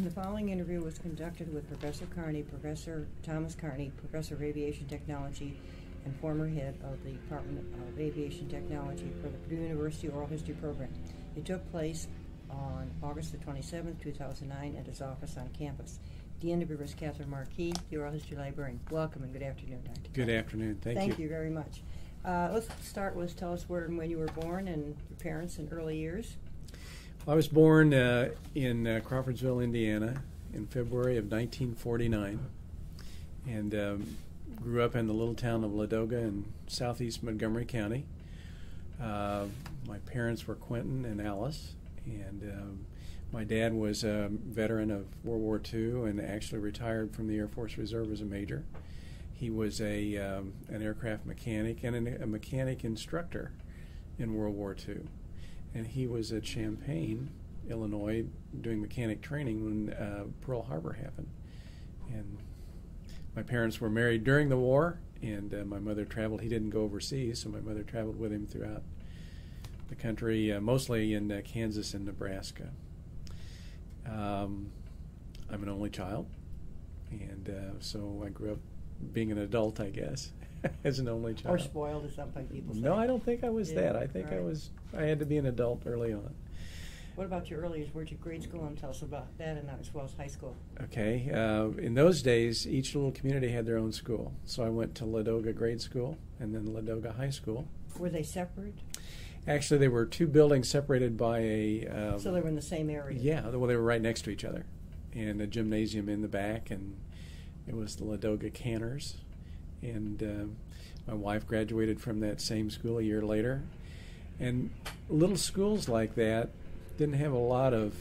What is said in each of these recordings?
The following interview was conducted with Professor Carney, Professor Thomas Carney, Professor of Aviation Technology, and former head of the Department of Aviation Technology for the Purdue University Oral History Program. It took place on August the 27th, 2009, at his office on campus. The interviewer is Katherine Markee, the Oral History Librarian. Welcome and good afternoon, Dr. Good Carney. afternoon. Thank, you. Thank you very much. Uh, let's start with tell us where and when you were born and your parents and early years. I was born uh, in uh, Crawfordsville, Indiana, in February of 1949, and um, grew up in the little town of Ladoga in southeast Montgomery County. Uh, my parents were Quentin and Alice, and um, my dad was a veteran of World War II and actually retired from the Air Force Reserve as a major. He was a um, an aircraft mechanic and an, a mechanic instructor in World War II, and he was at Champaign, Illinois, doing mechanic training when uh, Pearl Harbor happened. And my parents were married during the war, and uh, my mother traveled. He didn't go overseas, so my mother traveled with him throughout the country, uh, mostly in uh, Kansas and Nebraska. Um, I'm an only child, and uh, so I grew up being an adult, I guess, as an only child. Or spoiled, as some people say. No, I don't think I was Yeah, that. I think I was. I had to be an adult early on. What about your early years? Where'd you grade school and tell us about that and not as well as high school? Okay. Uh, in those days, each little community had their own school. So I went to Ladoga Grade School and then Ladoga High School. Were they separate? Actually, they were two buildings separated by a. Um, so they were in the same area? Yeah, well, they were right next to each other, and a gymnasium in the back, and it was the Ladoga Canners, and uh, my wife graduated from that same school a year later, and little schools like that didn't have a lot of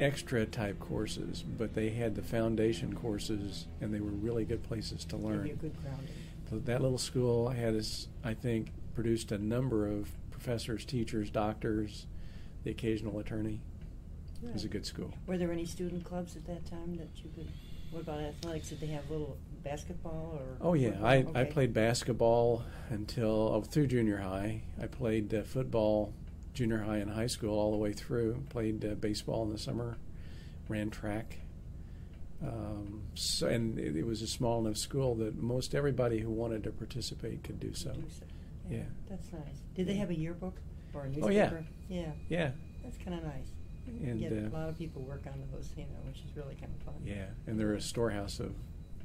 extra type courses, but they had the foundation courses, and they were really good places to Give learn. you a good grounding. So that little school had, I think, produced a number of professors, teachers, doctors, the occasional attorney. It was a good school. Were there any student clubs at that time that you could? What about athletics? Did they have little basketball or? Oh yeah, football? I, I played basketball until oh, through junior high. I played uh, football, junior high and high school all the way through. Played uh, baseball in the summer, ran track. Um, so, and it, it was a small enough school that most everybody who wanted to participate could do so. Do so. Yeah. That's nice. Did they have a yearbook or a Oh, yeah. newspaper? yeah. Yeah, That's kind of nice. and Get a uh, lot of people work on those, you know, which is really kind of fun. yeah, and they're a storehouse of,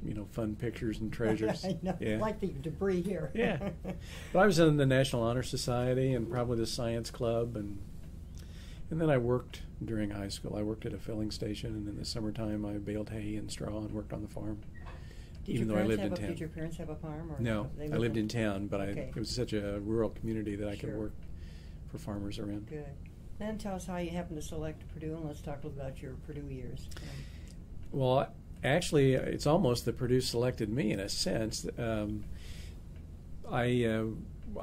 you know, fun pictures and treasures. I know. Yeah. Like the debris here. Yeah. But I was in the National Honor Society and probably the Science Club, and and then I worked during high school. I worked at a filling station, and in the summertime I baled hay and straw and worked on the farm. Did even though I lived in a, town. Did your parents have a farm? Or No, I lived in lived town, but Okay. I, it was such a rural community that I could work for farmers around. Good. Then tell us how you happened to select Purdue, and let's talk a little about your Purdue years. Um, Well, actually, it's almost the Purdue selected me in a sense. Um, I uh,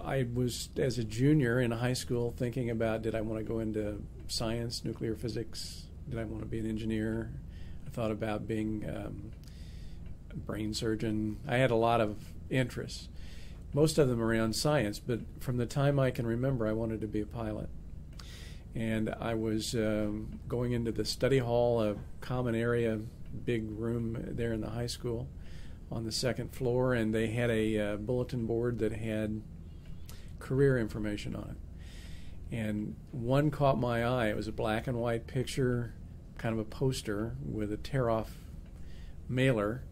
I was as a junior in high school thinking about did I want to go into science, nuclear physics? Did I want to be an engineer? I thought about being um, a brain surgeon. I had a lot of interests, most of them around science. But from the time I can remember, I wanted to be a pilot and I was um, going into the study hall, a common area, big room there in the high school, on the second floor, and they had a uh, bulletin board that had career information on it. And one caught my eye. It was a black and white picture, kind of a poster with a tear-off mailer,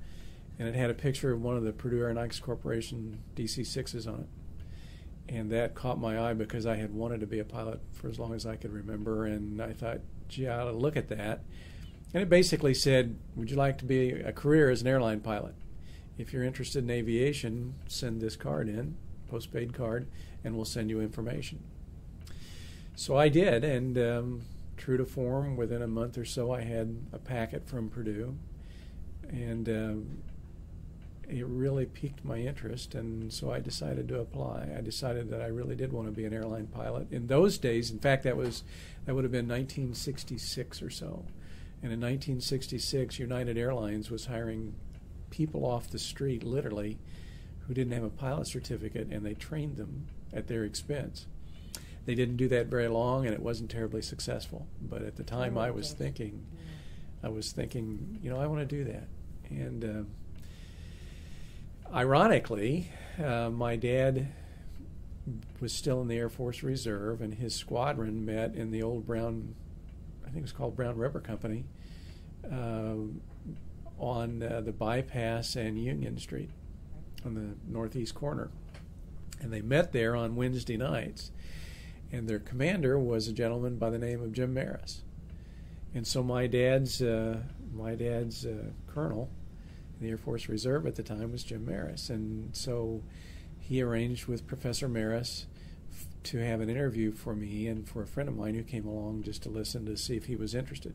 and it had a picture of one of the Purdue Aeronautics Corporation DC-6s on it and that caught my eye because I had wanted to be a pilot for as long as I could remember, and I thought, gee, I ought to look at that. And it basically said, would you like to be a career as an airline pilot? If you're interested in aviation, send this card in, postpaid card, and we'll send you information. So I did, and um, true to form, within a month or so, I had a packet from Purdue, and um, it really piqued my interest, and so I decided to apply. I decided that I really did want to be an airline pilot. In those days, in fact, that was that would have been 1966 or so. And in 1966, United Airlines was hiring people off the street, literally, who didn't have a pilot certificate, and they trained them at their expense. They didn't do that very long, and it wasn't terribly successful. But at the time, I was thinking, I was thinking, you know, I want to do that. And uh, ironically, uh, my dad was still in the Air Force Reserve, and his squadron met in the old Brown, think it was called Brown Rubber Company, uh, on uh, the bypass and Union Street on the northeast corner. And they met there on Wednesday nights. And their commander was a gentleman by the name of Jim Maris. And so my dad's uh, my dad's uh, colonel in the Air Force Reserve at the time was Jim Maris, and so he arranged with Professor Maris to have an interview for me and for a friend of mine who came along just to listen to see if he was interested.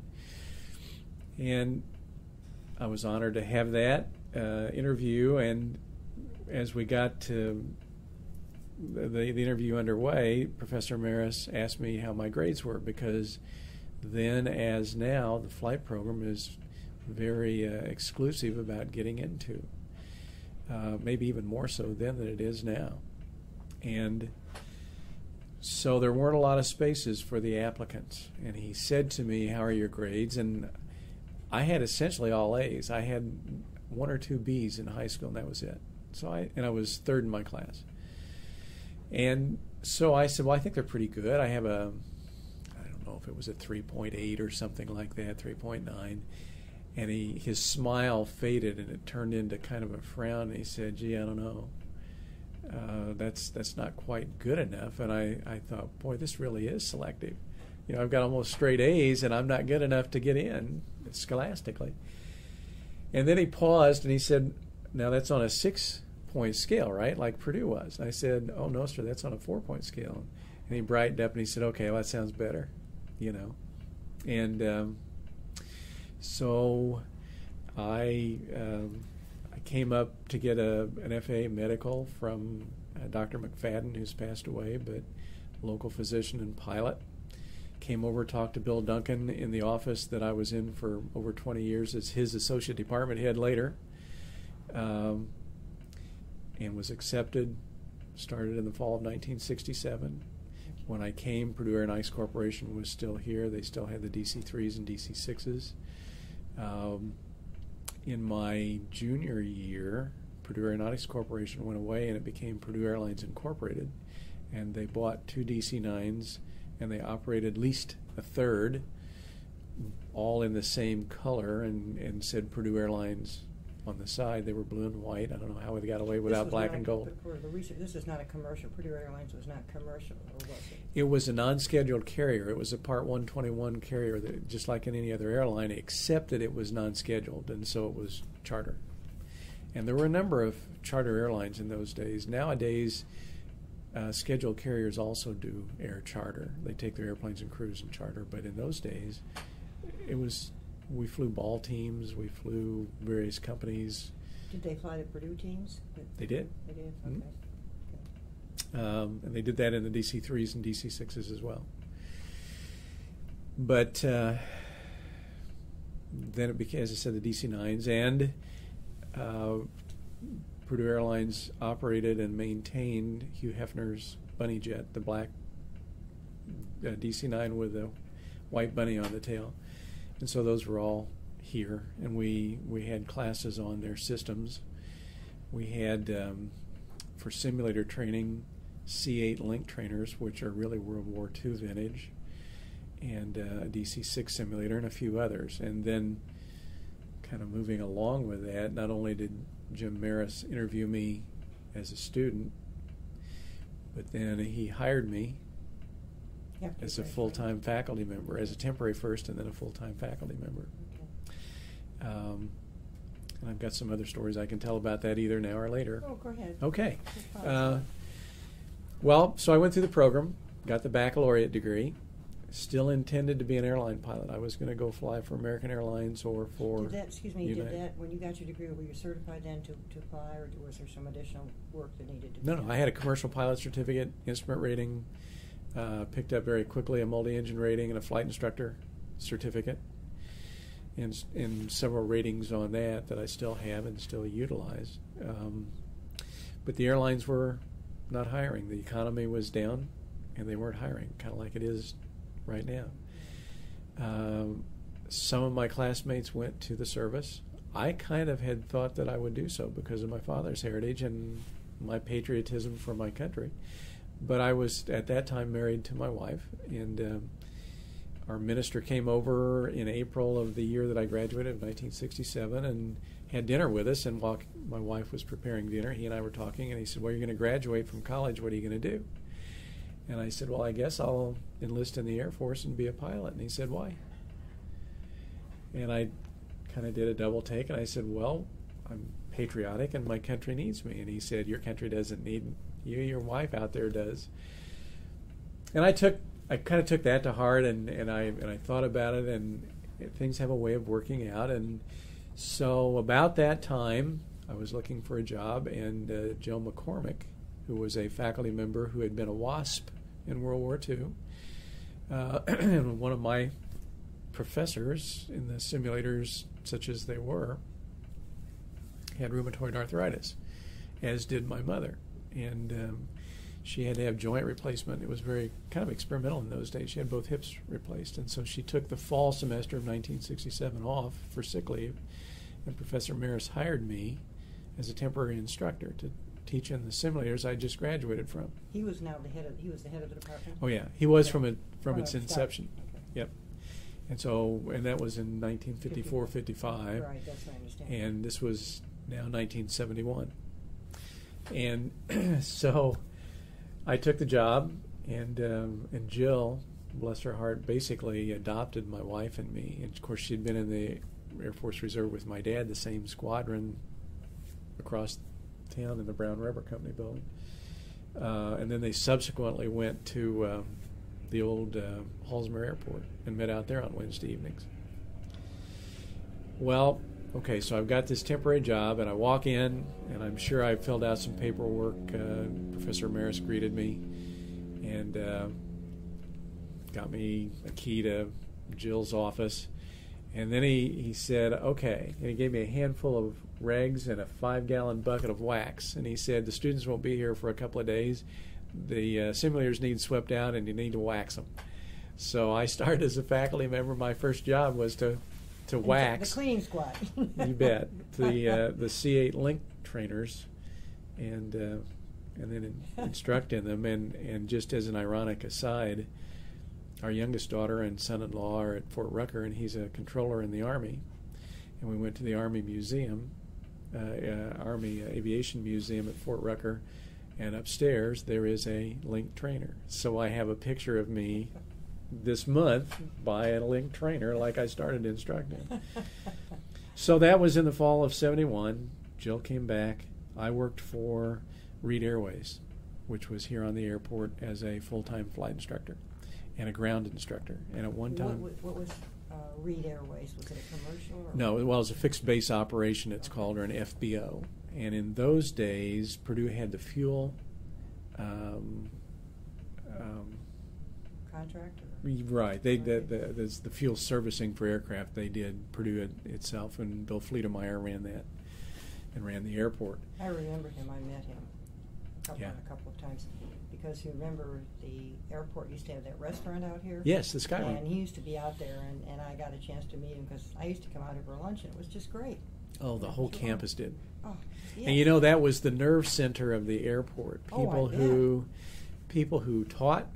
And I was honored to have that uh, interview, and as we got to the, the interview underway, Professor Maris asked me how my grades were because then, as now, the flight program is very uh, exclusive about getting into. Uh, maybe even more so then than it is now. And so there weren't a lot of spaces for the applicants. And he said to me, How are your grades? And I had essentially all A's. I had one or two B's in high school, and that was it. So I and I was third in my class. And so I said, Well, I think they're pretty good. I have a I don't know if it was a 3.8 or something like that, 3.9 and he his smile faded and it turned into kind of a frown. And he said, "Gee, I don't know. Uh, that's that's not quite good enough." And I I thought, boy, this really is selective. You know, I've got almost straight A's, and I'm not good enough to get in scholastically. And then he paused and he said, "Now that's on a six-point scale, right? Like Purdue was." I said, "Oh no, sir, that's on a four-point scale." And he brightened up and he said, "Okay, well that sounds better," you know, and. Um, so I um, I came up to get a an FA medical from uh, Dr. McFadden, who's passed away, but local physician and pilot. Came over, talked to Bill Duncan in the office that I was in for over 20 years as his associate department head later, um, and was accepted. Started in the fall of 1967. When I came, Purdue Aeronautics Corporation was still here. They still had the DC 3s and DC 6s. Um, in my junior year, Purdue Aeronautics Corporation went away and it became Purdue Airlines Incorporated. And they bought two DC 9s and they operated at least a third, all in the same color, and, and said Purdue Airlines on the side. They were blue and white. I don't know how they got away without black and gold. but For the research, this is not a commercial, Purdue Airlines was not commercial, or was it? It was a non-scheduled carrier. It was a Part 121 carrier, that, just like in any other airline, except that it was non-scheduled, and so it was charter. And there were a number of charter airlines in those days. Nowadays, uh, scheduled carriers also do air charter. They take their airplanes and cruise and charter. But in those days, it was we flew ball teams, we flew various companies. Did they fly the Purdue teams? They did. They did, Mhm. okay. Um, and they did that in the DC threes and DC sixes as well. But uh, then it became, as I said, the DC nines, and uh, Purdue Airlines operated and maintained Hugh Hefner's Bunny Jet, the black uh, DC nine with a white bunny on the tail, and so those were all here, and we we had classes on their systems. We had um, for simulator training C8 link trainers, which are really World War II vintage, and uh, a DC6 simulator, and a few others. And then, kind of moving along with that, not only did Jim Maris interview me as a student, but then he hired me Yeah, as a full time faculty member, as a temporary first, and then a full time faculty member. Okay. Um, and I've got some other stories I can tell about that either now or later. Oh, go ahead. Okay. Uh, well, so I went through the program, got the baccalaureate degree. Still intended to be an airline pilot. I was going to go fly for American Airlines or for. Did that, excuse me, did that, when you got your degree, were you certified then to, to fly, or was there some additional work that needed to be No, done? no. I had a commercial pilot certificate, instrument rating, uh, picked up very quickly a multi-engine rating and a flight instructor certificate, and and several ratings on that that I still have and still utilize. Um, but the airlines were not hiring. The economy was down, and they weren't hiring, kind of like it is right now. Um, some of my classmates went to the service. I kind of had thought that I would do so because of my father's heritage and my patriotism for my country. But I was at that time married to my wife, and um, our minister came over in April of the year that I graduated, of 1967, and had dinner with us. And while my wife was preparing dinner, he and I were talking, and he said, "Well, you're going to graduate from college. What are you going to do?" And I said, "Well, I guess I'll enlist in the Air Force and be a pilot." And he said, "Why?" And I kind of did a double take, and I said, "Well, I'm patriotic, and my country needs me." And he said, "Your country doesn't need you. Your wife out there does." And I took, I kind of took that to heart, and, and I and I thought about it, and things have a way of working out. And so about that time, I was looking for a job, and uh, Joe McCormick, who was a faculty member who had been a WASP in World War II, uh, and one of my professors in the simulators, such as they were, had rheumatoid arthritis, as did my mother. And um, she had to have joint replacement. It was very kind of experimental in those days. She had both hips replaced. And so she took the fall semester of 1967 off for sick leave. And Professor Maris hired me as a temporary instructor to teach in the simulators I just graduated from. He was now the head of, he was the head of the department? Oh, yeah. He was Yeah. from, it, from From its inception. Okay. Yep. And so, and that was in 1954, 55. Right, that's what I understand. And this was now 1971. And so I took the job, and, um, and Jill, bless her heart, basically adopted my wife and me. And of course, she'd been in the Air Force Reserve with my dad, the same squadron across town in the Brown Rubber Company building. Uh, and then they subsequently went to um, the old uh, Hallsmer Airport and met out there on Wednesday evenings. Well, okay, so I've got this temporary job, and I walk in, and I'm sure I filled out some paperwork. Uh, Professor Maris greeted me and uh, got me a key to Jill's office. And then he, he said, okay. And he gave me a handful of regs and a five gallon bucket of wax. And he said, the students won't be here for a couple of days. The uh, simulators need swept out and you need to wax them. So I started as a faculty member. My first job was to, to wax. The cleaning squad. you bet. The, uh, the C8 link trainers and, uh, and then in, instruct in them. And, and just as an ironic aside, our youngest daughter and son-in-law are at Fort Rucker, and he's a controller in the Army. And we went to the Army Museum, uh, uh, Army Aviation Museum at Fort Rucker, and upstairs there is a link trainer. So I have a picture of me this month by a link trainer, like I started instructing. So that was in the fall of '71. Jill came back. I worked for Reed Airways, which was here on the airport as a full-time flight instructor and a ground instructor. And at one time. wa- What was uh, Reed Airways? Was it a commercial or? no, well, it was a fixed base operation. It's called or an FBO. And in those days, Purdue had the fuel. Um, um, Contract? Right. They the, the the the fuel servicing for aircraft they did Purdue it, itself and Bill Fleetemeyer ran that and ran the airport. I remember him, I met him a couple, Yeah. a couple of times, because you remember the airport used to have that restaurant out here? Yes, the Sky And he used to be out there, and, and I got a chance to meet him, because I used to come out here for lunch, and it was just great. Oh, the whole campus did. Oh, And you know that was the nerve center of the airport. Oh, I People bet. who people who taught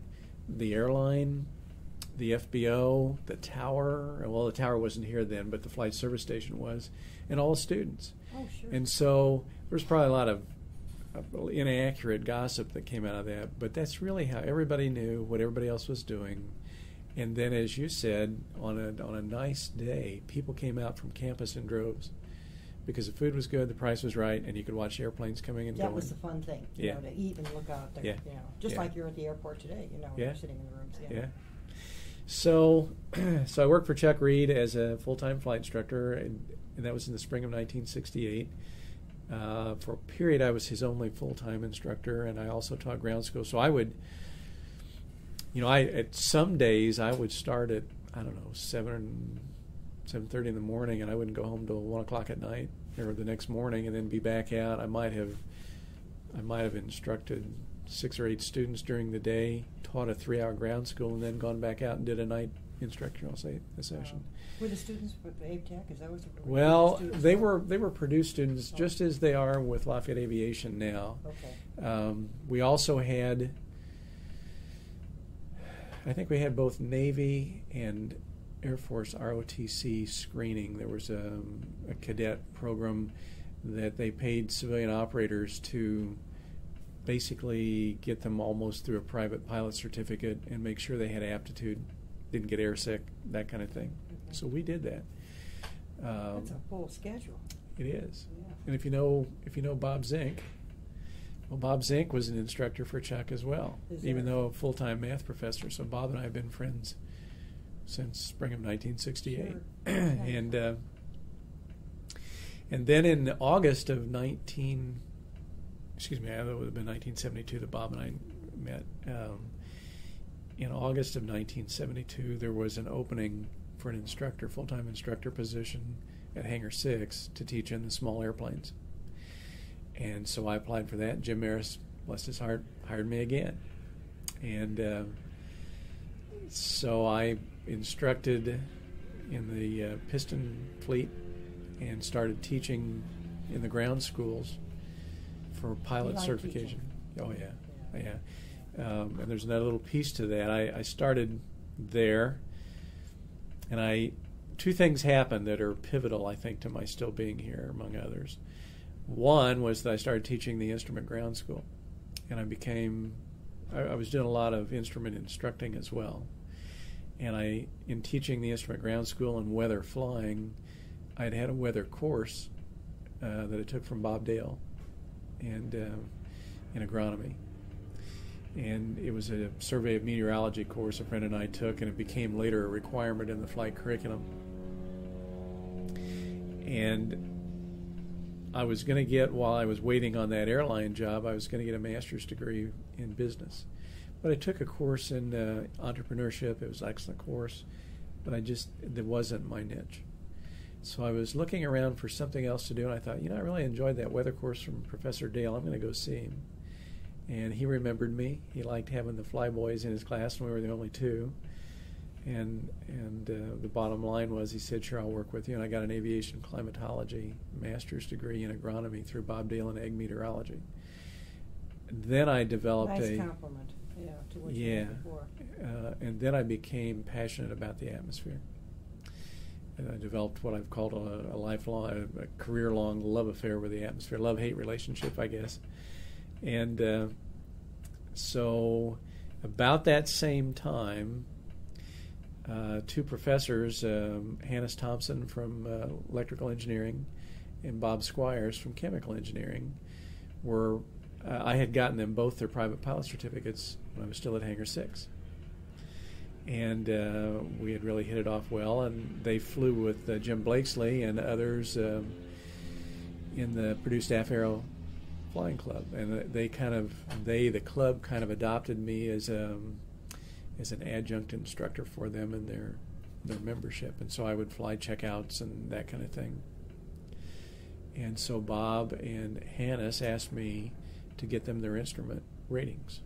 the airline, the FBO, the tower. Well, the tower wasn't here then, but the flight service station was, and all the students. Oh, sure. And so there's probably a lot of inaccurate gossip that came out of that, but that's really how everybody knew what everybody else was doing. And then, as you said, on a on a nice day, people came out from campus in droves because the food was good, the price was right, and you could watch airplanes coming and That going. was the fun thing, you Yeah. know, to eat and look out there, Yeah. you know, just Yeah. like you're at the airport today, you know, when Yeah. you're sitting in the rooms, yeah. Yeah. So, so I worked for Chuck Reed as a full-time flight instructor, and, and that was in the spring of 1968. Uh, for a period, I was his only full-time instructor, and I also taught ground school. So I would, you know, I at some days I would start at I don't know seven, seven thirty in the morning, and I wouldn't go home till one o'clock at night or the next morning, and then be back out. I might have, I might have instructed six or eight students during the day, taught a three-hour ground school, and then gone back out and did a night instructional sa- session. Were the students with the APTEC? Is that what? the- Well, the they were they were Purdue students Oh. just as they are with Lafayette Aviation now. Okay. Um, we also had, I think we had both Navy and Air Force ROTC screening. There was a, a cadet program that they paid civilian operators to basically get them almost through a private pilot certificate and make sure they had aptitude, didn't get airsick, that kind of thing. Okay. So we did that. Um, That's a full schedule. it is. Yeah. And if you know if you know Bob Zink, well, Bob Zink was an instructor for Chuck as well, Is even though a full time math professor. So Bob and I have been friends since spring of 1968, Sure. And uh, and then in August of 19, excuse me, it would have been 1972 that Bob and I met. Um, in August of 1972, there was an opening for an instructor, full time instructor position at Hangar 6 to teach in the small airplanes. And so I applied for that. Jim Maris, bless his heart, hired me again. And uh, so I instructed in the uh, piston fleet and started teaching in the ground schools for pilot like certification. teaching. Oh, yeah. Yeah. Um, and there's another little piece to that. I, I started there, and I two things happened that are pivotal, I think, to my still being here, among others. One was that I started teaching the instrument ground school, and I became I, I was doing a lot of instrument instructing as well. And I, in teaching the instrument ground school and weather flying, I had had a weather course uh, that I took from Bob Dale, and uh, in agronomy and it was a survey of meteorology course a friend and I took, and it became later a requirement in the flight curriculum. And I was going to get, while I was waiting on that airline job, I was going to get a master's degree in business. But I took a course in uh, entrepreneurship. It was an excellent course, but I just, it wasn't my niche. So I was looking around for something else to do, and I thought, you know, I really enjoyed that weather course from Professor Dale. I'm going to go see him and he remembered me. He liked having the flyboys in his class, and we were the only two. And and uh, the bottom line was, he said, "Sure, I'll work with you." And I got an aviation climatology master's degree in agronomy through Bob Dale in ag meteorology. Then I developed Nice a compliment. Yeah. To what yeah, had before. uh, and then I became passionate about the atmosphere. And I developed what I've called a, a lifelong, a, a career-long love affair with the atmosphere, love-hate relationship, I guess. And uh, so, about that same time, uh, two professors, um, Hannes Thompson from uh, electrical engineering and Bob Squires from chemical engineering, were uh, I had gotten them both their private pilot certificates when I was still at Hangar Six, and uh, we had really hit it off well. And they flew with uh, Jim Blakesley and others um, in the Purdue Staff Aero Flying Club, and they kind of they the club kind of adopted me as um, as an adjunct instructor for them and their their membership, and so I would fly checkouts and that kind of thing. And so Bob and Hannes asked me to get them their instrument ratings,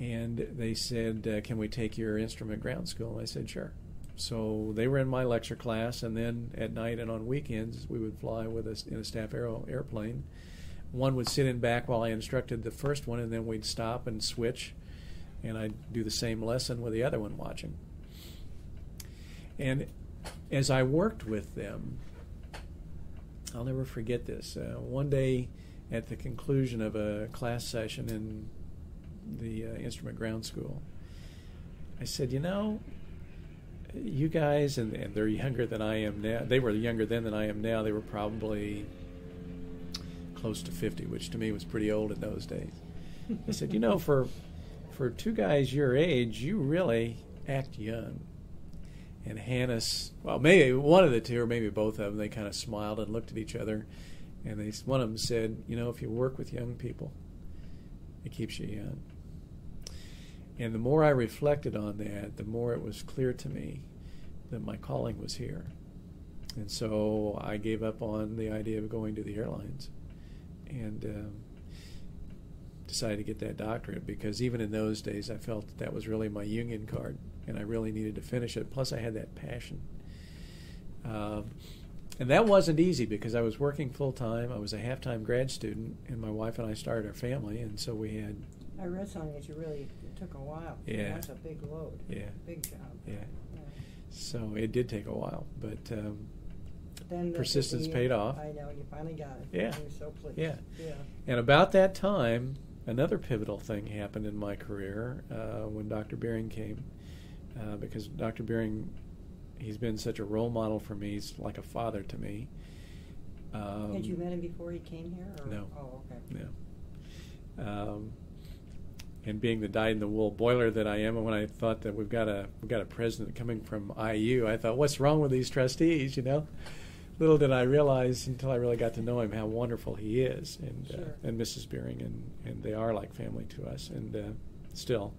and they said, uh, "Can we take your instrument ground school?" And I said, "Sure." So they were in my lecture class, and then at night and on weekends we would fly with us in a staff aero airplane one would sit in back while I instructed the first one, and then we'd stop and switch, and I'd do the same lesson with the other one watching. And as I worked with them, I'll never forget this. Uh, one day, at the conclusion of a class session in the uh, instrument ground school, I said, "You know, you guys, and, and they're younger than I am now. They were younger then than I am now. They were probably." close to 50, which to me was pretty old in those days. I said, you know, for for two guys your age, you really act young. And Hannes, well, maybe one of the two, or maybe both of them, they kind of smiled and looked at each other, and they one of them said, you know, if you work with young people, it keeps you young. And the more I reflected on that, the more it was clear to me that my calling was here. And so I gave up on the idea of going to the airlines and um, decided to get that doctorate because even in those days I felt that, that was really my union card. and I really needed to finish it. Plus, I had that passion. Um, and that wasn't easy because I was working full time. I was a half time grad student, and my wife and I started our family, and so we had I read something that you really, took a while. Yeah. That's a big load. Yeah. Big job. yeah. So it did take a while, but um, Then the- Persistence the- paid off. I know, and you finally got it. Yeah. So pleased. Yeah. Yeah. And about that time, another pivotal thing happened in my career uh, when Dr. Beering came, uh, because Dr. Beering, he's been such a role model for me. He's like a father to me. Um, Had you met him before he came here? Or? No. Oh, okay. No. Um, and being the dyed-in-the-wool boiler that I am, and when I thought that we've got a we've got a president coming from IU, I thought, what's wrong with these trustees? You know, little did I realize until I really got to know him how wonderful he is, and Sure. uh, and Mrs. Beering, and and they are like family to us, and uh, still.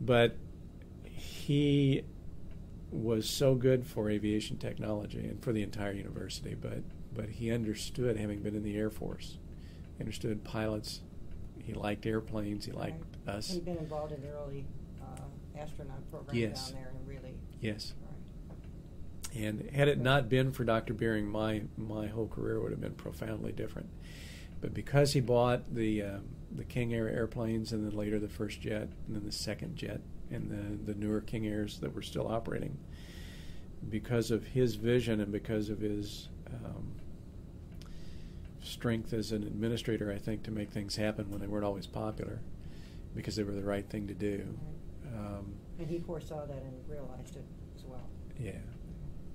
But he was so good for aviation technology and for the entire university, but but he understood, having been in the Air Force, understood pilots. He liked airplanes. He liked Right. us. He'd been involved in the early uh, astronaut program Yes. down there and really. Yes. Right. And had it not been for Dr. Beering, my my whole career would have been profoundly different. But because he bought the um, the King Air airplanes, and then later the first jet, and then the second jet, and the the newer King Airs that were still operating, because of his vision and because of his um, strength as an administrator, I think, to make things happen when they weren't always popular, because they were the right thing to do. Um, And he foresaw that and realized it as well. yeah,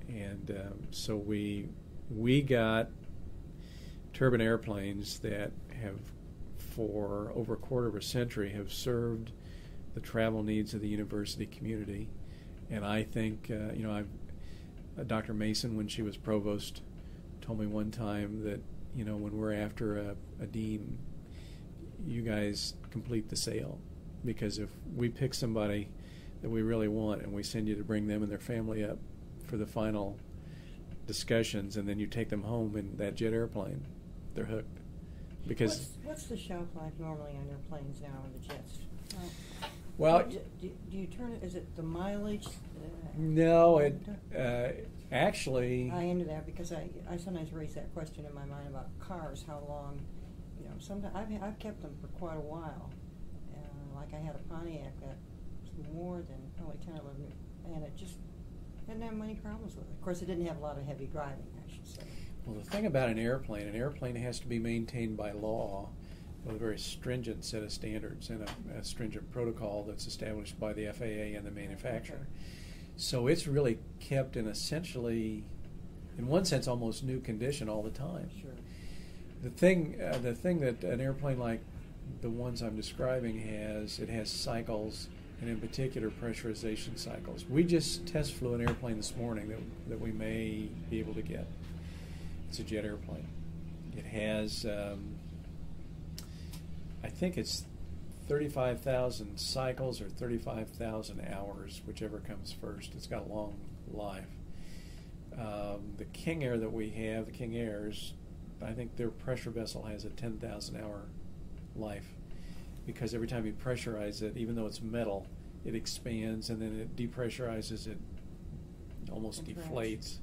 and um, so we we got turbine airplanes that have, for over a quarter of a century, have served the travel needs of the university community, and I think uh, you know I've uh, Dr. Mason when she was provost told me one time that you know when we're after a, a dean, you guys complete the sale because if we pick somebody that we really want and we send you to bring them and their family up for the final discussions and then you take them home in that jet airplane, they're hooked. Because what's, what's the shelf life normally on your planes now or the jets? Well, do, do, do you turn it? Is it the mileage? Uh, no, it uh, actually. I into that because I, I sometimes raise that question in my mind about cars. How long, you know? Sometimes I've I've kept them for quite a while. Uh, like I had a Pontiac that was more than probably ten or eleven, and it just didn't have many problems with it. Of course, it didn't have a lot of heavy driving. I should say. Well, the thing about an airplane, an airplane has to be maintained by law with a very stringent set of standards and a, a stringent protocol that's established by the FAA and the manufacturer. Okay. So it's really kept in essentially, in one sense, almost new condition all the time. Sure. The thing, uh, the thing that an airplane like the ones I'm describing has, it has cycles, and in particular pressurization cycles. We just test flew an airplane this morning that, that we may be able to get. It's a jet airplane. It has, um, I think it's 35,000 cycles or 35,000 hours, whichever comes first. It's got a long life. Um, the King Air that we have, the King Airs, I think their pressure vessel has a 10,000 hour life because every time you pressurize it, even though it's metal, it expands and then it depressurizes, it almost deflates.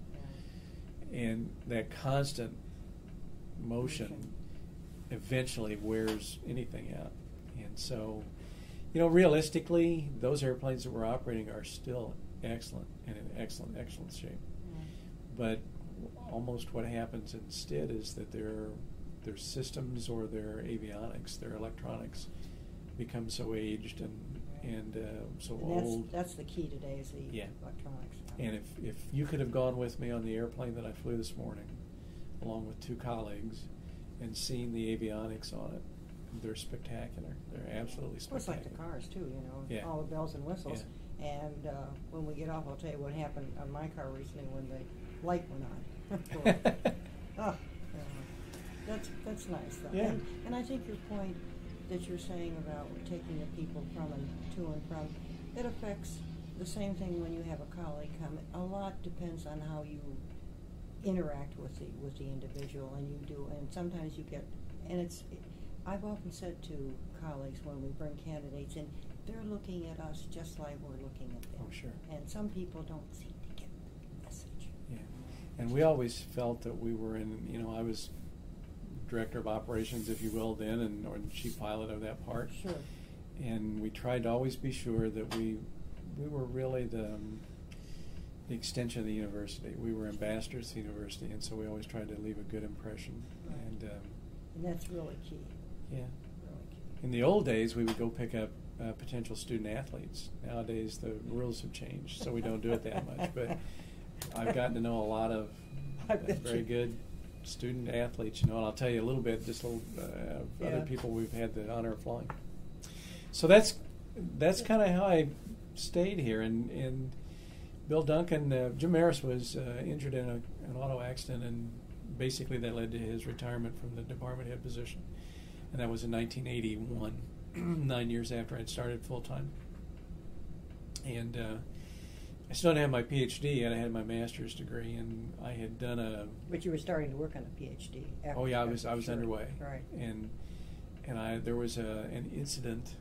Yeah. And that constant motion Motion. eventually wears anything out. So, you know, realistically, those airplanes that we're operating are still excellent and in excellent, excellent shape. Yeah. But almost what happens instead is that their their systems or their avionics, their electronics, become so aged and and uh, so And that's, old. that's the key today is the Yeah. electronics. And if, if you could have gone with me on the airplane that I flew this morning, along with two colleagues, and seen the avionics on it, they're spectacular. They're absolutely Well, it's like spectacular. the cars too, you know, Yeah. all the bells and whistles. And uh, when we get off, I'll tell you what happened on my car recently when the light went on. oh, yeah. that's that's nice though. Yeah. And, and I think your point that you're saying about taking the people from and to and from, it affects the same thing when you have a colleague come. A lot depends on how you interact with the with the individual, and you do. And sometimes you get, and it's. I've often said to colleagues when we bring candidates in, they're looking at us just like we're looking at them. Oh, sure. And some people don't seem to get the message. Yeah, and we always felt that we were in. You know, I was director of operations, if you will, then, and or chief pilot of that part. Sure. And we tried to always be sure that we we were really the um, the extension of the university. We were ambassadors to the university, and so we always tried to leave a good impression. Right. And um, And that's really key. Yeah, in the old days, we would go pick up uh, potential student athletes. Nowadays, the rules have changed, so we don't do it that much. But I've gotten to know a lot of uh, very good student athletes, you know, and I'll tell you a little bit, just a little uh, of Yeah. other people we've had the honor of flying. So that's that's kind of how I stayed here. And, and Bill Duncan, uh, Jim Maris was uh, injured in a, an auto accident, and basically that led to his retirement from the department head position. And that was in 1981, nine years after I'd started full time. And uh, I still didn't have my PhD and I had my master's degree, and I had done a But you were starting to work on a PhD. After Oh yeah, I was I was sure. underway. Right. And and I there was a an incident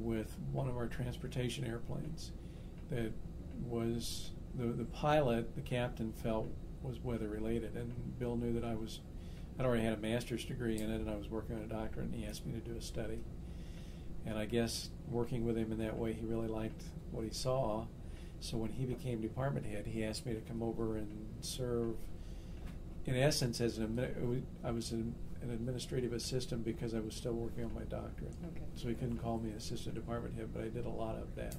with one of our transportation airplanes that was the the pilot, the captain felt was weather related and Bill knew that I was I'd already had a master's degree in it and I was working on a doctorate and he asked me to do a study. And I guess working with him in that way he really liked what he saw. So when he became department head, he asked me to come over and serve in essence, as an I was an, an administrative assistant because I was still working on my doctorate. Okay. So he couldn't call me assistant department head, but I did a lot of that.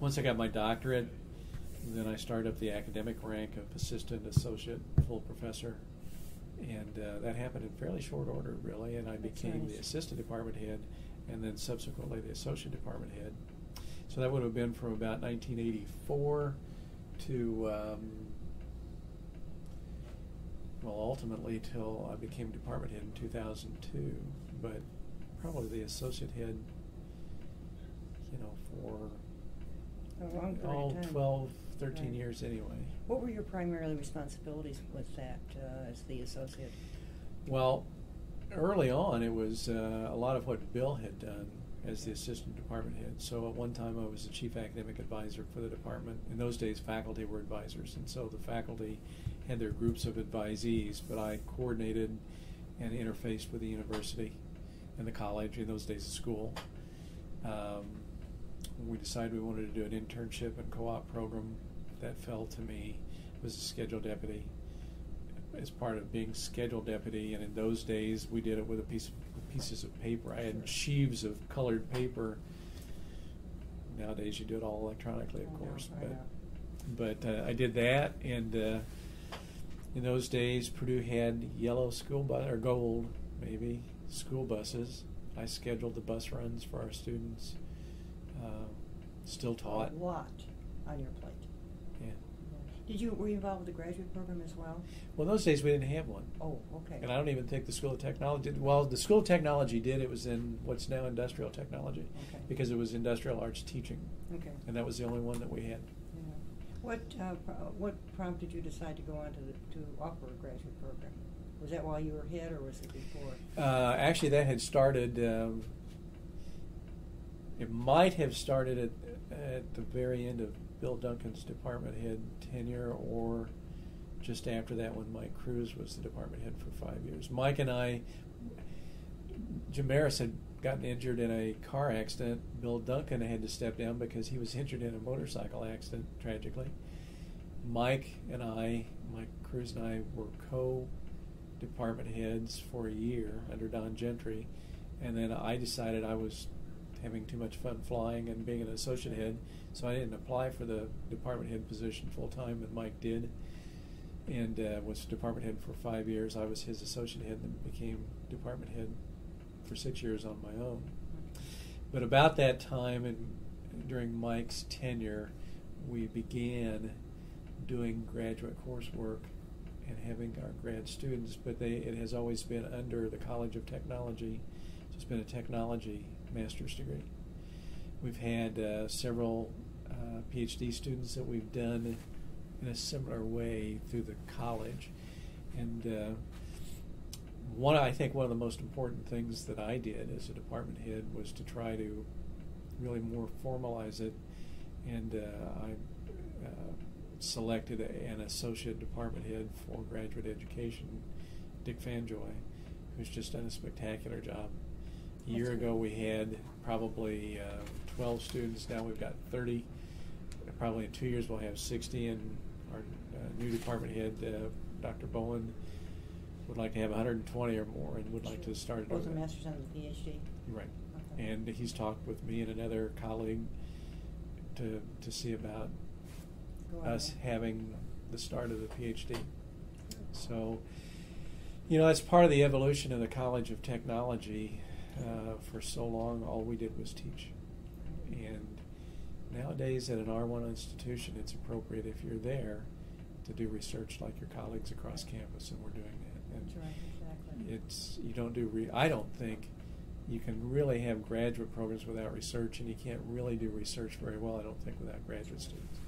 Once I got my doctorate, then I started up the academic rank of assistant, associate, full professor, and uh, that happened in fairly short order, really. And I became the assistant department head, and then subsequently the associate department head. So that would have been from about 1984 to um, well, ultimately till I became department head in 2002, but probably the associate head, you know, for all 12, 13 Right. years anyway. What were your primary responsibilities with that uh, as the associate? Well, early on, it was uh, a lot of what Bill had done as the assistant department head. So at one time, I was the chief academic advisor for the department. In those days, faculty were advisors, and so the faculty had their groups of advisees, but I coordinated and interfaced with the university and the college, in those days, a school. Um, we decided we wanted to do an internship and co-op program. That fell to me. Was a schedule deputy as part of being scheduled deputy, and in those days we did it with a piece of pieces of paper. I had Sure. sheaves of colored paper. Nowadays you do it all electronically, of I course, I but know. but uh, I did that, and uh, in those days Purdue had yellow school bus or gold maybe school buses. I scheduled the bus runs for our students. Uh, still taught. A lot on your plate. Did you were you involved with the graduate program as well? Well, those days we didn't have one. Oh, okay. And I don't even think the School of Technology did. Well, the School of Technology did. It was in what's now Industrial Technology Okay. because it was industrial arts teaching. Okay. And that was the only one that we had. Yeah. What uh, pro- what prompted you to decide to go on to the, to offer a graduate program? Was that while you were head, or was it before? Uh, actually, that had started. Um, it might have started at, at the very end of Bill Duncan's department head tenure, or just after that when Mike Kroes was the department head for five years. Mike and I, Jim Maris had gotten injured in a car accident. Bill Duncan had to step down because he was injured in a motorcycle accident, tragically. Mike and I, Mike Kroes and I, were co department heads for a year under Don Gentry, and then I decided I was having too much fun flying and being an associate head, so I didn't apply for the department head position full time, and Mike did, and uh, was department head for five years. I was his associate head, and became department head for six years on my own. But about that time, and during Mike's tenure, we began doing graduate coursework and having our grad students, but they it has always been under the College of Technology. So it's been a technology master's degree. We've had uh, several uh, PhD students that we've done in a similar way through the college, and uh, one I think one of the most important things that I did as a department head was to try to really more formalize it. And uh, I uh, selected an associate department head for graduate education, Dick Fanjoy, who's just done a spectacular job. A year ago, we had probably uh, 12 students. Now we've got 30. Probably in two years, we'll have 60. And our uh, new department head, uh, Dr. Bowen, would like to have 120 or more and would like to start. Both a master's and a PhD. Right. Okay. And he's talked with me and another colleague to, to see about us having the start of the PhD. So, you know, that's part of the evolution of the College of Technology. Uh, for so long, all we did was teach. And nowadays, at an R1 institution, it's appropriate if you're there to do research like your colleagues across campus, and we're doing that. And That's right, exactly. it's you don't do re- I don't think you can really have graduate programs without research, and you can't really do research very well. I don't think without graduate students.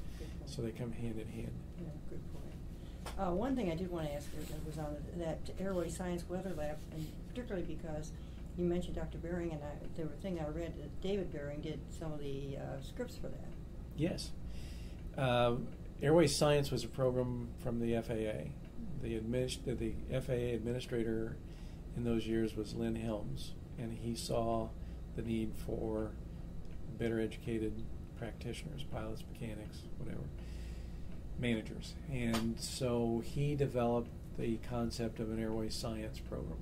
So they come hand in hand. Yeah, good point. Uh, one thing I did want to ask was on that Airway Science Weather Lab, and particularly because you mentioned Dr. Beering, and I, the thing I read that David Beering did some of the uh, scripts for that. Yes. Um, Airway Science was a program from the FAA. The, adminis- the FAA administrator in those years was Lynn Helms, and he saw the need for better educated practitioners, pilots, mechanics, whatever, managers. And so he developed the concept of an airway science program.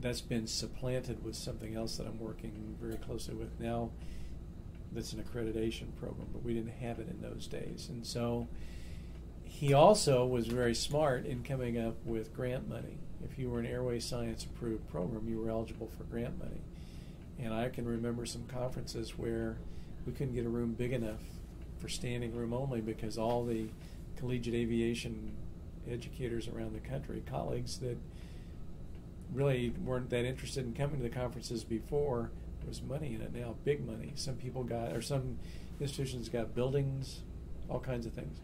That's been supplanted with something else that I'm working very closely with now that's an accreditation program, but we didn't have it in those days. And so he also was very smart in coming up with grant money. If you were an airway science approved program, you were eligible for grant money. And I can remember some conferences where we couldn't get a room big enough for standing room only because all the collegiate aviation educators around the country, colleagues that really weren't that interested in coming to the conferences before, there was money in it now, big money. Some people got, or some institutions got buildings, all kinds of things.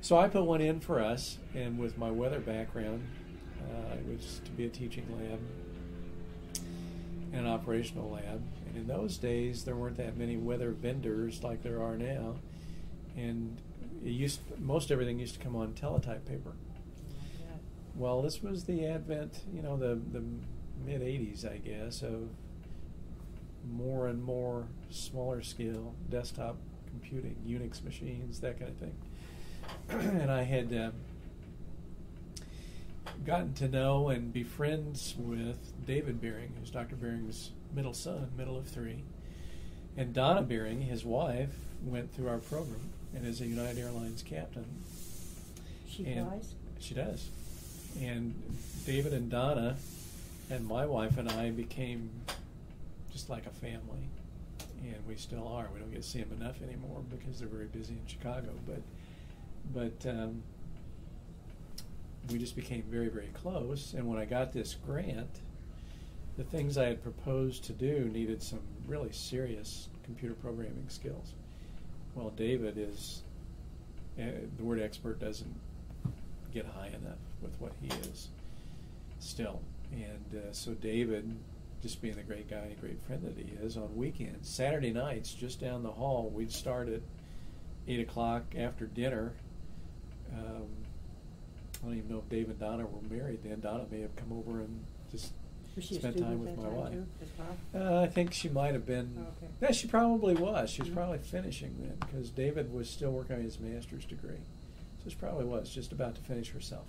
So I put one in for us, and with my weather background, uh, it was to be a teaching lab and an operational lab. And in those days, there weren't that many weather vendors like there are now, and it used most everything used to come on teletype paper. Well, this was the advent, you know, the the mid '80s, I guess, of more and more smaller scale desktop computing, Unix machines, that kind of thing. and I had uh, gotten to know and be friends with David Beering, who's Dr. Beering's middle son, middle of three. And Donna Beering, his wife, went through our program and is a United Airlines captain. She And flies? She does. And David and Donna and my wife and I became just like a family. And we still are. We don't get to see them enough anymore because they're very busy in Chicago. But but um, we just became very, very close. And when I got this grant, the things I had proposed to do needed some really serious computer programming skills. Well, David is, uh, the word expert doesn't get high enough with what he is still. And uh, so David, just being the great guy and great friend that he is, on weekends, Saturday nights, just down the hall, we'd start at 8 o'clock after dinner. Um, I don't even know if Dave and Donna were married then. Donna may have come over and just spent time with my time wife. well? Uh, I think she might have been. Oh, okay. Yeah, she probably was. She was Mhm. probably finishing then because David was still working on his master's degree. She probably was just about to finish herself.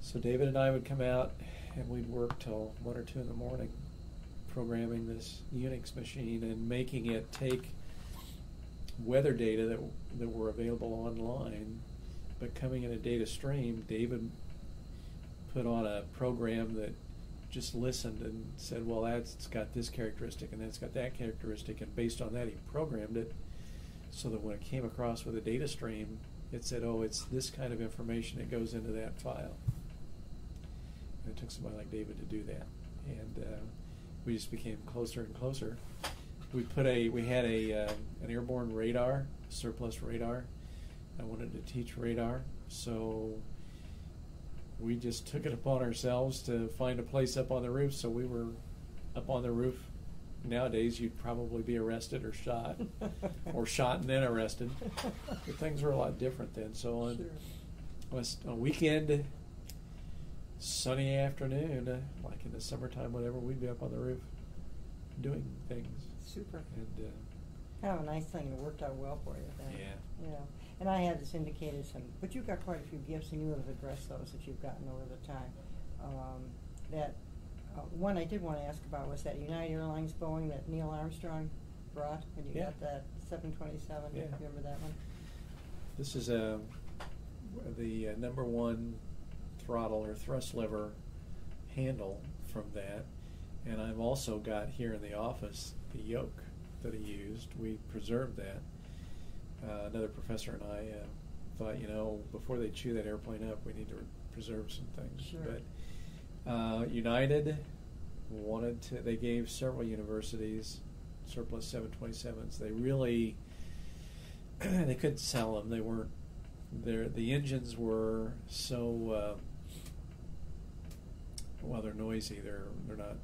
So David and I would come out and we'd work till one or two in the morning programming this Unix machine and making it take weather data that that were available online, but coming in a data stream. David put on a program that just listened and said, "Well, that's got this characteristic and that's got that characteristic," and based on that, he programmed it so that when it came across with a data stream, it said, "Oh, it's this kind of information that goes into that file." And it took somebody like David to do that, and uh, we just became closer and closer. We put a we had a uh, an airborne radar, surplus radar. I wanted to teach radar, so we just took it upon ourselves to find a place up on the roof. So we were up on the roof nowadays you'd probably be arrested or shot, or shot and then arrested. But things were a lot different then. So on, Sure. was a weekend, sunny afternoon, uh, like in the summertime, whatever, we'd be up on the roof doing things. Super. And uh, Kind of a nice thing. It worked out well for you. Then. Yeah. Yeah. And I had this indicated some, but you've got quite a few gifts, and you have addressed those that you've gotten over the time. Um, that uh, one I did want to ask about was that United Airlines Boeing that Neil Armstrong brought when you Yeah. got that 727. Yeah. Remember that one? this is a the uh, number one throttle or thrust lever handle from that, and I've also got here in the office the yoke that he used. We preserved that. Uh, another professor and I uh, thought, you know, before they chew that airplane up, we need to preserve some things. Sure. But uh, United wanted to. They gave several universities surplus 727s. They really they couldn't sell them. They weren't. Their the engines were so. Uh, well, they're noisy. They're they're not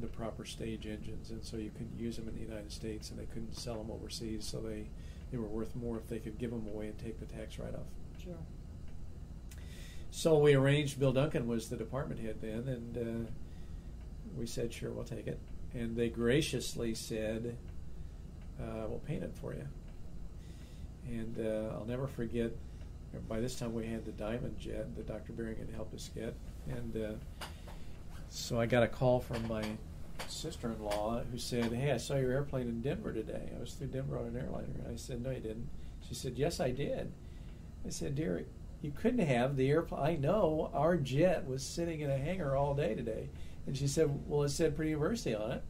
the proper stage engines, and so you couldn't use them in the United States, and they couldn't sell them overseas. So they they were worth more if they could give them away and take the tax write off. Sure. So we arranged. Bill Duncan was the department head then, and uh, we said, "Sure, we'll take it." And they graciously said, uh, "We'll paint it for you." And uh, I'll never forget. By this time, we had the Diamond Jet that Dr. Beering had helped us get, and uh, so I got a call from my sister-in-law who said, "Hey, I saw your airplane in Denver today. I was through Denver on an airliner." And I said, "No, you didn't." She said, "Yes, I did." I said, "Dear, you couldn't have the airplane. I know our jet was sitting in a hangar all day today." And she said, "Well, it said Purdue University on it."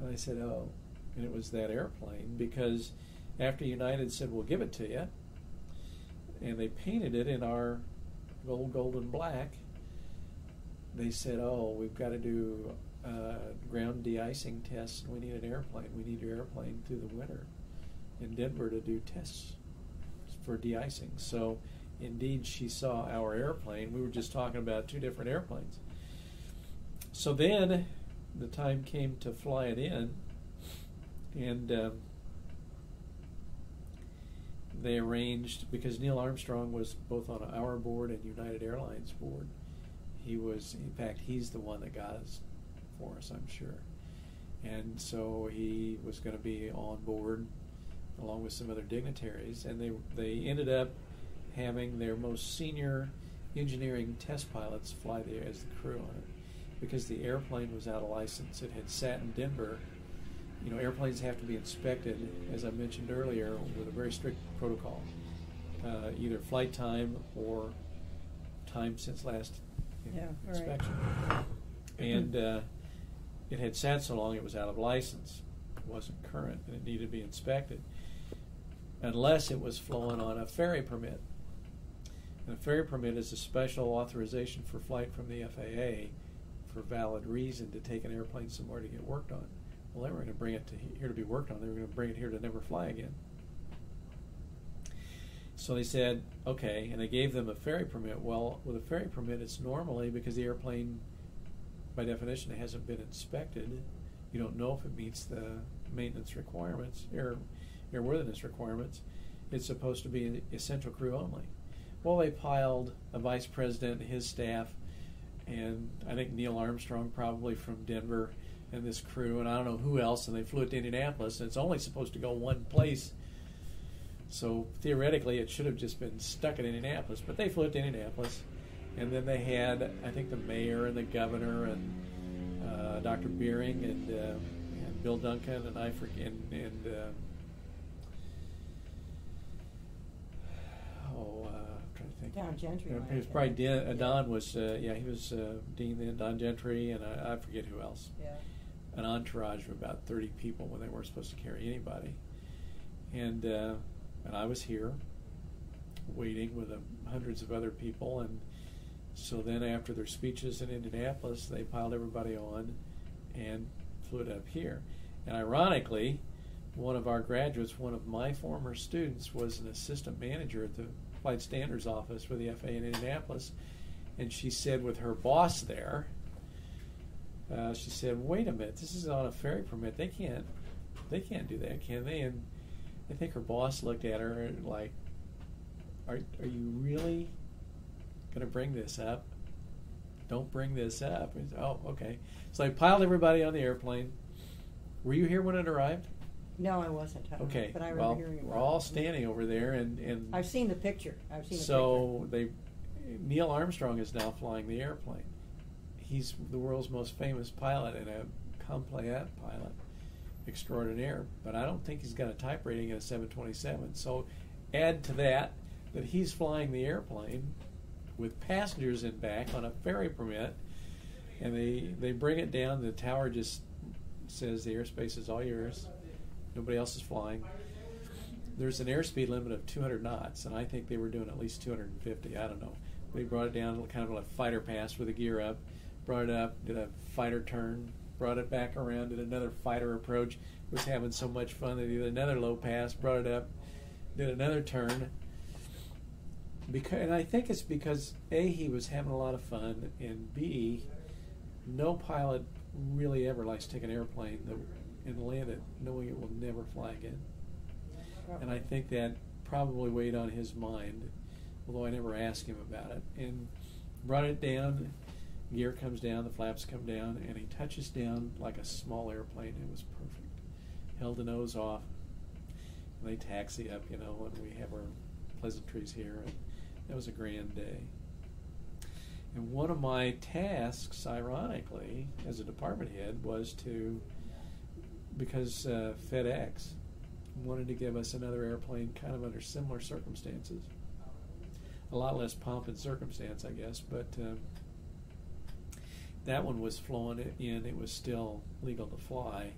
And I said, "Oh," and it was that airplane because after United said, "We'll give it to you," and they painted it in our gold, gold, and black. They said, "Oh, we've got to do uh, ground de-icing tests. We need an airplane. We need your airplane through the winter in Denver to do tests for de-icing." So, indeed, she saw our airplane. We were just talking about two different airplanes. So then, the time came to fly it in, and. Um, they arranged because Neil Armstrong was both on our board and United Airlines board. He was, in fact, he's the one that got us for us, I'm sure. And so he was going to be on board along with some other dignitaries, and they they ended up having their most senior engineering test pilots fly there as the crew on it because the airplane was out of license. It had sat in Denver you know, airplanes have to be inspected, as I mentioned earlier, with a very strict protocol, uh, either flight time or time since last you know, Yeah, right. inspection. And uh, it had sat so long it was out of license. It wasn't current, and it needed to be inspected, unless it was flown on a ferry permit. And a ferry permit is a special authorization for flight from the FAA for valid reason to take an airplane somewhere to get worked on. Well, they were going to bring it to here to be worked on. They were going to bring it here to never fly again. So they said, okay, and they gave them a ferry permit. Well, with a ferry permit, it's normally because the airplane, by definition, hasn't been inspected. You don't know if it meets the maintenance requirements, air airworthiness requirements. It's supposed to be essential crew only. Well, they piled a vice president his staff, and I think Neil Armstrong probably from Denver, and this crew, and I don't know who else, and they flew it to Indianapolis, and it's only supposed to go one place. So theoretically, it should have just been stuck in Indianapolis, but they flew it to Indianapolis, and then they had, I think, the mayor and the governor and uh, Dr. Beering and, uh, and Bill Duncan and I forget and, and uh, oh, I'm trying to think. Don Gentry It was probably. Dan, uh, Yeah. Don was, uh, yeah, he was uh, dean then. Don Gentry and I, I forget who else Yeah. an entourage of about 30 people when they weren't supposed to carry anybody. And uh, and I was here waiting with um, hundreds of other people. And so then after their speeches in Indianapolis, they piled everybody on and flew it up here. And ironically, one of our graduates, one of my former students, was an assistant manager at the Flight Standards Office for the FAA in Indianapolis. And she said with her boss there, uh, she said, "Wait a minute, this is on a ferry permit. They can't, they can't do that, can they?" And I think her boss looked at her like, "Are are you really going to bring this up? Don't bring this up." And, oh, okay. So I piled everybody on the airplane. Were you here when it arrived? No, I wasn't. uh, Okay. But I remember well, hearing we're all it. standing over there, and and I've seen the picture. I've seen the so they Neil Armstrong is now flying the airplane. He's the world's most famous pilot and a compliant pilot extraordinaire. But I don't think he's got a type rating in a 727. So add to that that he's flying the airplane with passengers in back on a ferry permit, and they they bring it down. The tower just says the airspace is all yours. Nobody else is flying there's an airspeed limit of 200 knots, and I think they were doing at least 250. I don't know. They brought it down kind of like fighter pass with the gear up, brought it up, did a fighter turn, brought it back around, did another fighter approach. Was having so much fun. They did another low pass, brought it up, did another turn. Because, and I think it's because a he was having a lot of fun, and b no pilot really ever likes to take an airplane that, and land it knowing it will never fly again. And I think that probably weighed on his mind, although I never asked him about it. And brought it down, gear comes down, the flaps come down, and he touches down like a small airplane. It was perfect. Held the nose off, and they taxi up, you know, and we have our pleasantries here. And that was a grand day. And one of my tasks, ironically, as a department head, was to, because uh, FedEx wanted to give us another airplane kind of under similar circumstances. A lot less pomp and circumstance, I guess, but um, that one was flown in. It was still legal to fly,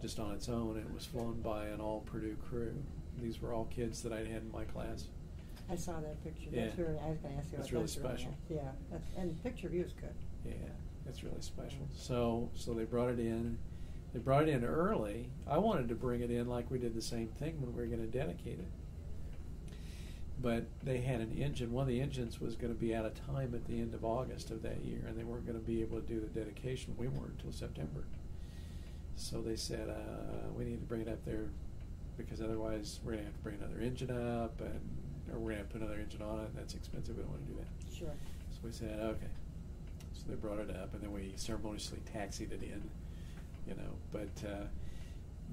just on its own. It was flown by an all Purdue crew. These were all kids that I'd had in my class. I saw that picture. Yeah. That's really, I was going to ask you That's about really special. Yeah, that's, and the picture view is good. Yeah, that's really special. So, so they brought it in. They brought it in early. I wanted to bring it in like we did the same thing when we were going to dedicate it. But they had an engine. One of the engines was going to be out of time at the end of August of that year, and they weren't going to be able to do the dedication. We weren't until September. So they said uh, we need to bring it up there because otherwise we're going to have to bring another engine up, and or we're going to have to put another engine on it. And that's expensive. We don't want to do that. Sure. So we said, okay. So they brought it up, and then we ceremoniously taxied it in, you know. But uh,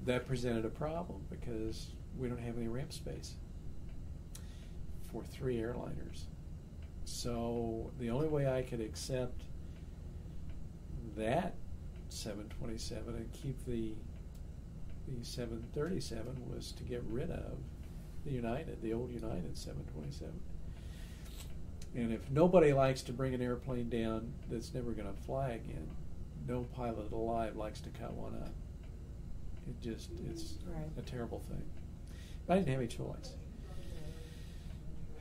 that presented a problem because we don't have any ramp space for three airliners. So the only way I could accept that 727 and keep the the 737 was to get rid of the United, the old United 727. And if nobody likes to bring an airplane down that's never going to fly again, no pilot alive likes to cut one up. It just, it's Right. a terrible thing. But I didn't have any choice.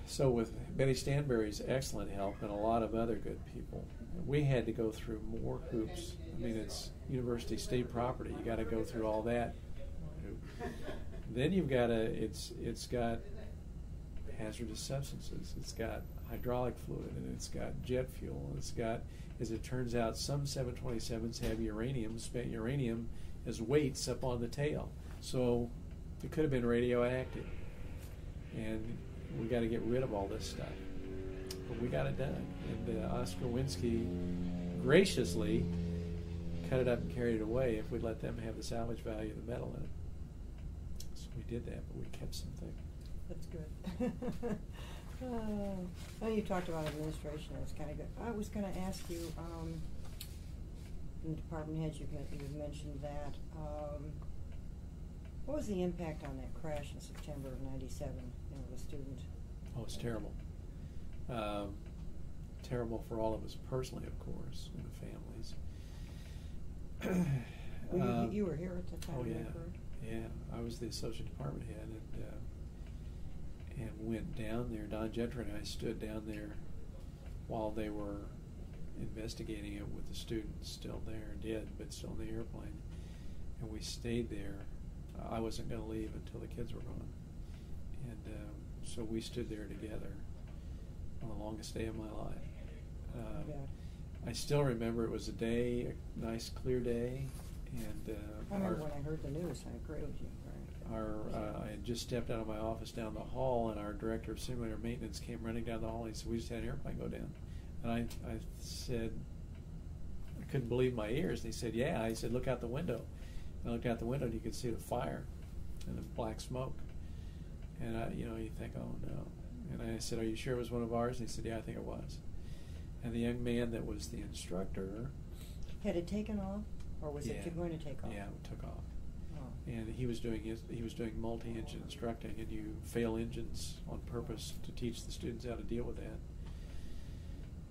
So, with Betty Stanberry's excellent help and a lot of other good people, we had to go through more hoops. I mean, it's university state property. You got to go through all that. Then you've got to. It's it's got hazardous substances. It's got hydraulic fluid, and it's got jet fuel. And it's got, as it turns out, some 727s have uranium, spent uranium, as weights up on the tail. So it could have been radioactive. And we got to get rid of all this stuff. But we got it done. And uh, Oscar Winski graciously cut it up and carried it away if we'd let them have the salvage value of the metal in it. So we did that, but we kept something. That's good. uh, well, you talked about administration. That's kind of good. I was going to ask you, um, from the department heads, you, had- you mentioned that. Um, what was the impact on that crash in September of '97? You know, the student. Oh, it's terrible. Um, terrible for all of us personally, of course, and the families. Well, you, Um, you were here at the time Oh yeah, yeah. I was the associate department head, and uh, and went down there. Don Gentry and I stood down there while they were investigating it with the students still there, did, but still in the airplane, and we stayed there. I wasn't going to leave until the kids were gone, and um, so we stood there together on the longest day of my life. Um, Yeah. I still remember it was a day, a nice clear day, and uh, I remember our, when I heard the news, I agree with you. Right. our uh, I had just stepped out of my office down the hall, and our director of simulator maintenance came running down the hall. And He said, "We just had an airplane go down," and I I said, I couldn't believe my ears. And he said, "Yeah." I said, "Look out the window." And I looked out the window, and you could see the fire and the black smoke. And I, you know, you think, "Oh no." And I said, "Are you sure it was one of ours?" And he said, "Yeah, I think it was." And the young man that was the instructor, Had it taken off, or was yeah, it going to take off? Yeah, it took off. And he was doing his, he was doing multi-engine instructing, and you fail engines on purpose to teach the students how to deal with that.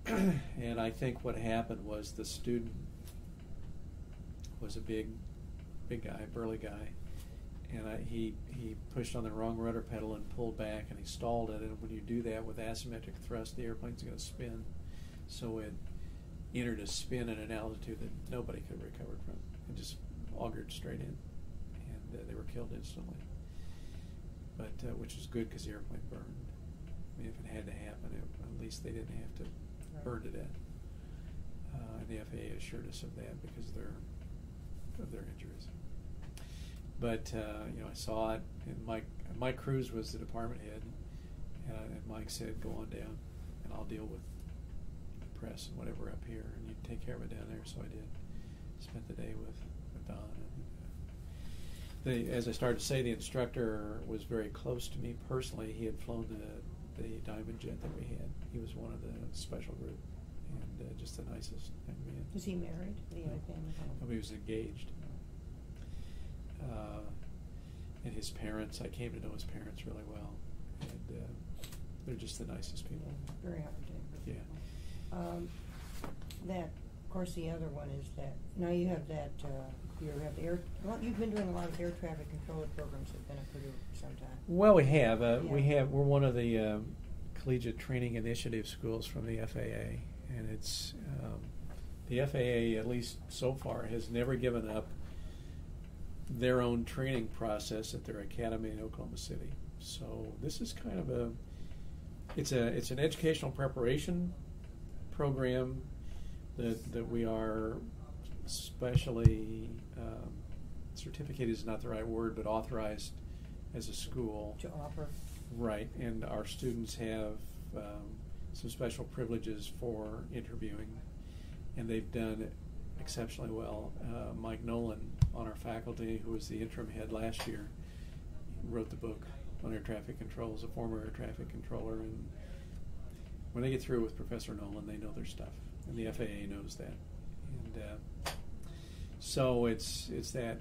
and I think what happened was the student was a big, big guy, burly guy, and I, he he pushed on the wrong rudder pedal and pulled back, and he stalled it. And when you do that with asymmetric thrust, the airplane's going to spin. So it entered a spin at an altitude that nobody could recover from, and just augured straight in, they were killed instantly. But uh, which is good because the airplane burned. I mean, if it had to happen, it, at least they didn't have to Right. burn to death. Uh, and the FAA assured us of that because of their of their injuries. But uh, you know, I saw it, and Mike Mike Kroes was the department head, uh, and Mike said, "Go on down, and I'll deal with the press and whatever up here, and you take care of it down there." So I did. Spent the day with, with Don. Uh, the, as I started to say, the instructor was very close to me personally. He had flown the the Diamond Jet that we had. He was one of the special group, and uh, just the nicest young man. Was he married? Did he have a family? Oh, he was engaged. Uh, and his parents, I came to know his parents really well, and uh, they're just the nicest people. Very opportune. Yeah. Um, that, of course, the other one is that, now you have that, have air, well, you've been doing a lot of air traffic controller programs at Bennett Purdue sometime. Well, we have. Uh, We have. We're one of the um, collegiate training initiative schools from the FAA, and it's um, the FAA, at least so far, has never given up their own training process at their academy in Oklahoma City. So this is kind of a it's a it's an educational preparation program that that we are specially um, certificate is not the right word, but authorized as a school. To offer, Right, and our students have um, some special privileges for interviewing, and they've done exceptionally well. Uh, Mike Nolan on our faculty, who was the interim head last year, wrote the book on air traffic control as a former air traffic controller, and when they get through with Professor Nolan, they know their stuff, and the FAA knows that, and uh, so it's it's that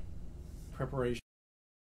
preparation.